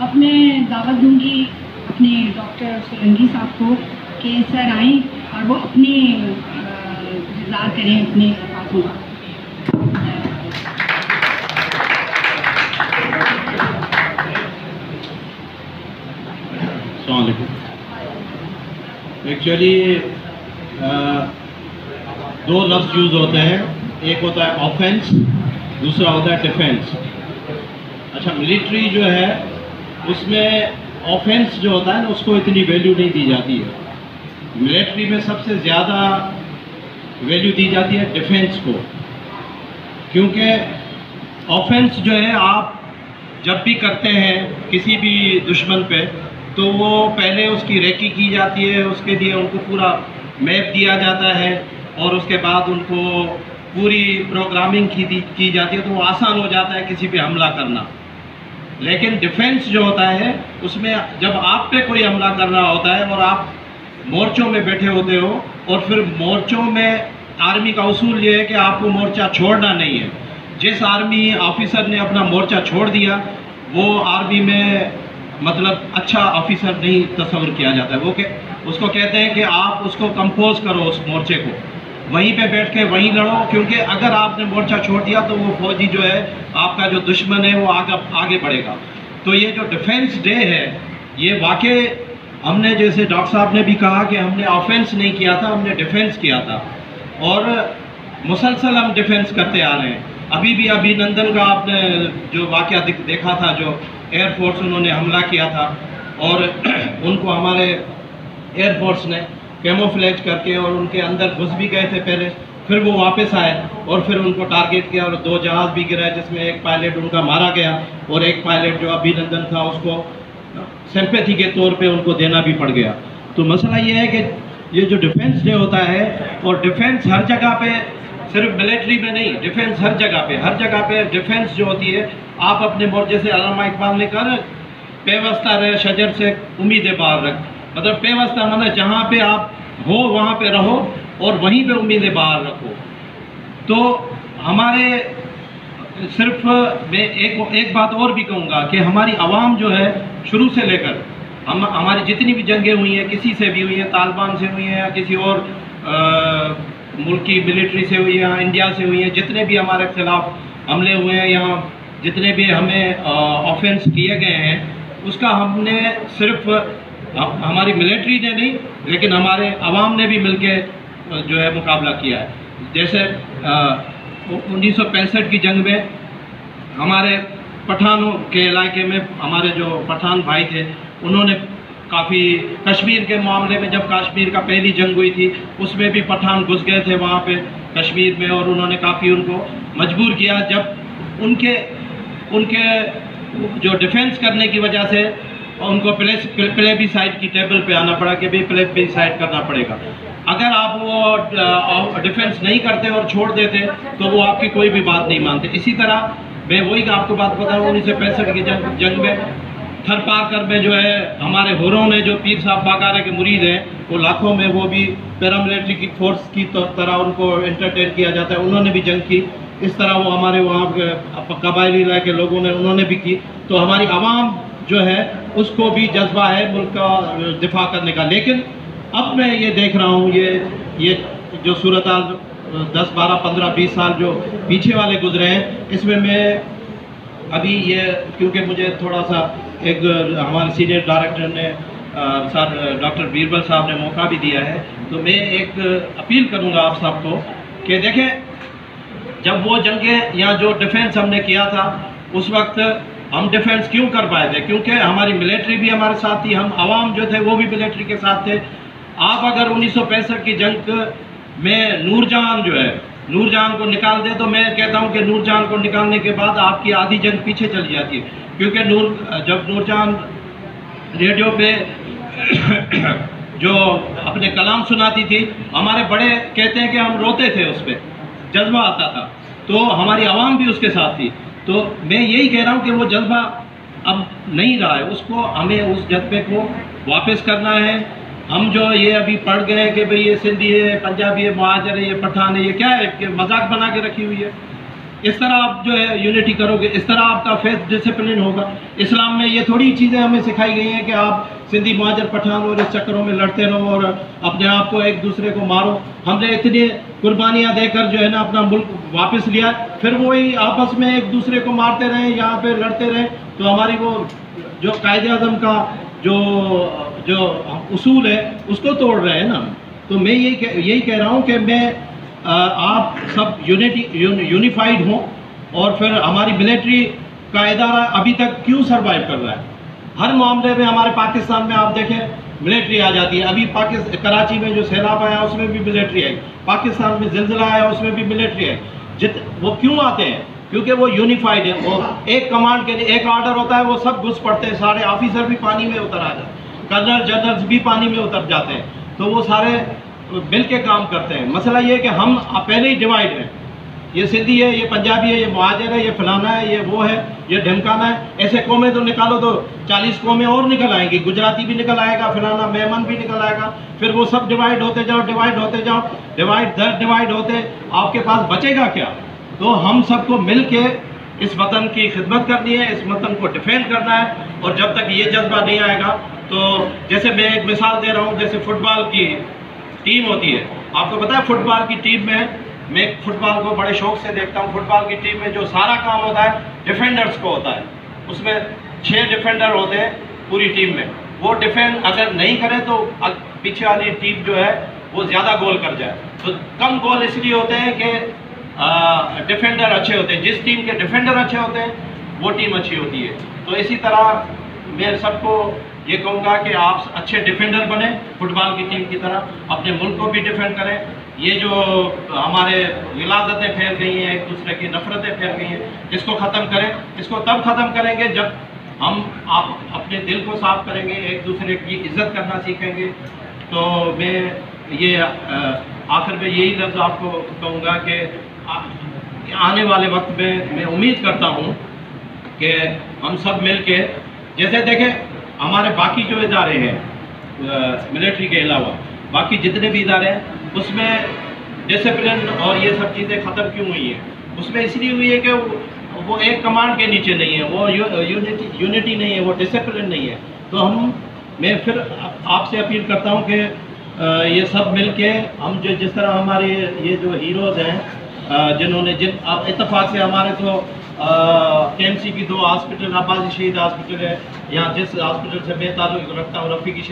اب میں دعوت دوں گی اپنے ڈاکٹر سولنگی صاحب کو کہ سر آئیں اور وہ اپنے اظہار کریں اپنے الفاظوں کا۔ السلام علیکم۔ ایکچولی دو لفظ یوز ہوتے ہیں۔ ایک ہوتا ہے آفینس دوسرا ہوتا ہے ڈیفینس اچھا ملٹری جو ہے اس میں آفینس جو ہوتا ہے نا، اس کو اتنی ویلیو نہیں دی جاتی ہے۔ ملٹری میں سب سے زیادہ ویلیو دی جاتی ہے ڈیفینس کو۔ کیونکہ آفینس جو ہے، آپ جب بھی کرتے ہیں کسی بھی دشمن پہ، تو وہ پہلے اس کی ریکی کی جاتی ہے، اس کے لیے ان کو پورا میپ دیا جاتا ہے اور اس کے بعد ان کو پوری پروگرامنگ کی دی کی جاتی ہے، تو وہ آسان ہو جاتا ہے کسی پہ حملہ کرنا۔ لیکن ڈیفینس جو ہوتا ہے، اس میں جب آپ پہ کوئی حملہ کر رہا ہوتا ہے اور آپ مورچوں میں بیٹھے ہوتے ہو، اور پھر مورچوں میں آرمی کا اصول یہ ہے کہ آپ کو مورچہ چھوڑنا نہیں ہے۔ جس آرمی آفیسر نے اپنا مورچہ چھوڑ دیا، وہ آرمی میں مطلب اچھا آفیسر نہیں تصور کیا جاتا ہے۔ وہ کہ، اس کو کہتے ہیں کہ آپ اس کو کمپوز کرو اس مورچے کو۔ وہیں پہ بیٹھ کے وہیں لڑو، کیونکہ اگر آپ نے مورچہ چھوڑ دیا تو وہ فوجی جو ہے، آپ کا جو دشمن ہے، وہ آگے آگے بڑھے گا۔ تو یہ جو ڈیفینس ڈے ہے، یہ واقع ہم نے جیسے ڈاکٹر صاحب نے بھی کہا کہ ہم نے آفینس نہیں کیا تھا، ہم نے ڈیفینس کیا تھا۔ اور مسلسل ہم ڈیفینس کرتے آ رہے ہیں۔ ابھی بھی ابھی نندن کا آپ نے جو واقعہ دیکھا تھا، جو ایئر فورس انہوں نے حملہ کیا تھا، اور ان کو ہمارے ایئر فورس نے کیموفلیج کر کے اور ان کے اندر گھس بھی گئے تھے پہلے، پھر وہ واپس آئے اور پھر ان کو ٹارگیٹ کیا اور دو جہاز بھی گرائے جس میں ایک پائلٹ ان کا مارا گیا اور ایک پائلٹ جو ابھی نندن تھا اس کو سمپیتھی کے طور پہ ان کو دینا بھی پڑ گیا۔ تو مسئلہ یہ ہے کہ یہ جو ڈیفینس ڈے ہوتا ہے اور ڈیفینس ہر جگہ پہ صرف ملٹری میں نہیں ڈیفینس ہر جگہ پہ، ہر جگہ پہ ڈیفینس جو ہوتی ہے، آپ اپنے مور جیسے علامہ اقبال نے کہا پیوستہ رہے، شجر سے امید بار رکھ۔ مطلب پیوستہ مطلب جہاں پہ آپ ہو، وہاں پہ رہو اور وہیں پہ امید بار رکھو۔ تو ہمارے صرف میں ایک ایک بات اور بھی کہوں گا کہ ہماری عوام جو ہے، شروع سے لے کر ہم ہماری جتنی بھی جنگیں ہوئی ہیں، کسی سے بھی ہوئی ہیں، طالبان سے ہوئی ہیں یا کسی اور ملکی ملٹری سے ہوئی ہیں، انڈیا سے ہوئی ہیں، جتنے بھی ہمارے خلاف حملے ہوئے ہیں یہاں جتنے بھی ہمیں آفینس کیے گئے ہیں، اس کا ہم نے صرف ہماری ملٹری نے نہیں، لیکن ہمارے عوام نے بھی مل کے جو ہے مقابلہ کیا ہے۔ جیسے انیس سو پینسٹھ کی جنگ میں ہمارے پٹھانوں کے علاقے میں ہمارے جو پٹھان بھائی تھے، انہوں نے کافی کشمیر کے معاملے میں، جب کشمیر کا پہلی جنگ ہوئی تھی، اس میں بھی پٹھان گھس گئے تھے وہاں پہ کشمیر میں، اور انہوں نے کافی ان کو مجبور کیا۔ جب ان کے ان کے جو ڈیفینس کرنے کی وجہ سے ان کو پلے پلے بی سائڈ کی ٹیبل پہ آنا پڑا کہ بھی پلے بی سائڈ کرنا پڑے گا۔ اگر آپ وہ ڈیفینس نہیں کرتے اور چھوڑ دیتے تو وہ آپ کی کوئی بھی بات نہیں مانتے۔ اسی طرح میں وہی آپ کو بات بتاؤں انیس سو پینسٹھ کی جنگ جنگ میں تھر پارکر میں جو ہے، ہمارے ہوروں نے جو پیر صاحب باقارے کے مرید ہیں، وہ لاکھوں میں وہ بھی پیراملٹری کی فورس کی طرح ان کو انٹرٹین کیا جاتا ہے، انہوں نے بھی جنگ کی۔ اس طرح وہ ہمارے وہاں قبائلی علاقے کے لوگوں نے، انہوں نے بھی کی۔ تو ہماری عوام جو ہے، اس کو بھی جذبہ ہے ملک کا دفاع کرنے کا۔ لیکن اب میں یہ دیکھ رہا ہوں، یہ یہ جو صورتحال دس بارہ پندرہ بیس سال جو پیچھے والے گزرے ہیں، اس میں میں ابھی یہ، کیونکہ مجھے تھوڑا سا ایک ہمارے سینئر ڈائریکٹر نے سر، ڈاکٹر بیربل صاحب نے موقع بھی دیا ہے۔ تو میں ایک اپیل کروں گا آپ سب کو کہ دیکھیں، جب وہ جنگیں یا جو ڈیفینس ہم نے کیا تھا، اس وقت ہم ڈیفینس کیوں کر پائے تھے؟ کیونکہ ہماری ملٹری بھی ہمارے ساتھ تھی، ہم عوام جو تھے وہ بھی ملٹری کے ساتھ تھے۔ آپ اگر انیس سو پینسٹھ کی جنگ میں نور جہان جو ہے نور جہان کو نکال دے تو میں کہتا ہوں کہ نور جہان کو نکالنے کے بعد آپ کی آدھی جنگ پیچھے چلی جاتی ہے۔ کیونکہ نور، جب نور جہان ریڈیو پہ جو اپنے کلام سناتی تھی، ہمارے بڑے کہتے ہیں کہ ہم روتے تھے اس پہ، جذبہ آتا تھا۔ تو ہماری عوام بھی اس کے ساتھ تھی۔ تو میں یہی کہہ رہا ہوں کہ وہ جذبہ اب نہیں رہا ہے۔ اس کو ہمیں اس جذبے کو واپس کرنا ہے۔ ہم جو یہ ابھی پڑھ گئے کہ بھئی یہ سندھی ہے، پنجابی ہے، مہاجر ہے، یہ پٹھان ہے، یہ کیا ہے؟ کہ مذاق بنا کے رکھی ہوئی ہے۔ اس طرح آپ جو ہے یونٹی کرو گے۔ اس طرح آپ کا فیس ڈسپلن ہوگا۔ اسلام میں یہ تھوڑی چیزیں ہمیں سکھائی گئی ہیں کہ آپ سندھی مہاجر پٹھان اور اس چکروں میں لڑتے رہو اور اپنے آپ کو ایک دوسرے کو مارو۔ ہم نے اتنی قربانیاں دے کر جو ہے نا اپنا ملک واپس لیا۔ پھر وہی آپس میں ایک دوسرے کو مارتے رہیں یہاں پہ لڑتے رہیں تو ہماری وہ جو قائد اعظم کا جو جو اصول ہے، اس کو توڑ رہے ہیں نا۔ تو میں یہی یہی کہہ رہا ہوں کہ میں آپ سب یونٹی یونیفائڈ ہوں اور پھر ہماری ملٹری کا ادارہ ابھی تک کیوں سروائیو کر رہا ہے؟ ہر معاملے میں ہمارے پاکستان میں آپ دیکھیں ملٹری آ جاتی ہے۔ ابھی پاکستان کراچی میں جو سیلاب آیا اس میں بھی ملٹری آئی پاکستان میں زلزلہ آیا اس میں بھی ملٹری آئی جت، وہ کیوں آتے ہیں؟ کیونکہ وہ یونیفائڈ ہے وہ ایک کمانڈ کے لیے ایک آرڈر ہوتا ہے، وہ سب گھس پڑتے ہیں۔ سارے آفیسر بھی پانی میں اتر آ جاتے ہیں۔ کرنل جنرلز بھی پانی میں اتر جاتے ہیں۔ تو وہ سارے مل کے کام کرتے ہیں۔ مسئلہ یہ ہے کہ ہم پہلے ہی ڈیوائڈ ہیں۔ یہ سندھی ہے، یہ پنجابی ہے، یہ مہاجر ہے، یہ فلانا ہے، یہ وہ ہے، یہ ڈھمکانا ہے۔ ایسے قومیں تو نکالو تو چالیس قومیں اور نکل آئیں گی۔ گجراتی بھی نکل آئے گا، فلانا میمن بھی نکل آئے گا۔ پھر وہ سب ڈیوائڈ ہوتے جاؤ ڈیوائڈ ہوتے جاؤ ڈیوائڈ در ڈیوائڈ ہوتے۔ آپ کے پاس بچے گا کیا؟ تو ہم سب کو مل کے اس وطن کی خدمت کرنی ہے، اس وطن کو ڈیفینڈ کرنا ہے۔ اور جب تک یہ جذبہ نہیں آئے گا، تو جیسے میں ایک مثال دے رہا ہوں، جیسے فٹ بال کی ٹیم ہوتی ہے۔ آپ کو پتا ہے فٹ بال کی ٹیم میں میں فٹ بال کو بڑے شوق سے دیکھتا ہوں۔ فٹ بال کی ٹیم میں جو سارا کام ہوتا ہے ڈیفینڈرز کو ہوتا ہے۔ اس میں چھ ڈیفینڈر ہوتے ہیں پوری ٹیم میں۔ وہ ڈیفینڈ اگر نہیں کرے تو پیچھے والی ٹیم جو ہے، وہ زیادہ گول کر جائے۔ تو کم گول اس لیے ہوتے ہیں کہ ڈیفینڈر اچھے ہوتے ہیں۔ جس ٹیم کے ڈیفینڈر اچھے ہوتے ہیں، وہ ٹیم اچھی ہوتی ہے۔ تو اسی طرح میں سب کو یہ کہوں گا کہ آپ اچھے ڈیفینڈر بنیں فٹ بال کی ٹیم کی طرح، اپنے ملک کو بھی ڈیفینڈ کریں۔ یہ جو ہمارے غلازتیں پھیل گئی ہیں، ایک دوسرے کی نفرتیں پھیل گئی ہیں اس کو ختم کریں؟ اس کو تب ختم کریں گے جب ہم آپ اپنے دل کو صاف کریں گے، ایک دوسرے کی عزت کرنا سیکھیں گے؟ تو میں یہ آخر میں یہی لفظ آپ کو کہوں گا کہ آنے والے وقت میں میں امید کرتا ہوں کہ ہم سب مل کے، جیسے دیکھیں ہمارے باقی جو ادارے ہیں ملٹری کے علاوہ، باقی جتنے بھی ادارے ہیں اس میں ڈسپلن اور یہ سب چیزیں ختم کیوں ہوئی ہیں؟ اس میں اس لیے ہوئی ہے کہ وہ ایک کمانڈ کے نیچے نہیں ہے، وہ یونٹی نہیں ہے، وہ ڈسپلن نہیں ہے۔ تو ہم میں پھر آپ سے اپیل کرتا ہوں کہ یہ سب مل کے ہم جو جس طرح ہمارے یہ جو ہیروز ہیں جنہوں نے جن اتفاق سے ہمارے تو کے ایم سی کی دو ہاسپٹل آبازی شہید ہاسپٹل ہے، یا جس ہاسپٹل سے میں تعلق رکھتا ہوں، رفیقی